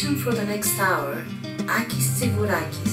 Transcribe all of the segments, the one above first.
selection for the next hour, Akis Tsibourakis.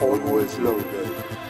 Always loaded.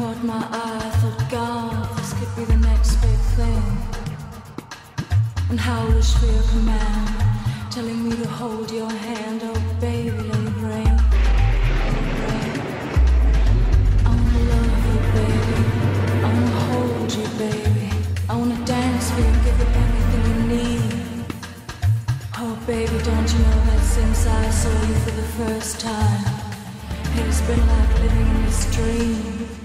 Caught my eye, I thought, God, this could be the next big thing. And how I wish for your command, telling me to hold your hand, oh baby, let it rain. I wanna love you, baby. I wanna hold you, baby. I wanna dance for you, give you you need. Oh, baby, don't you know that since I saw you for the first time, it has been like living in this dream.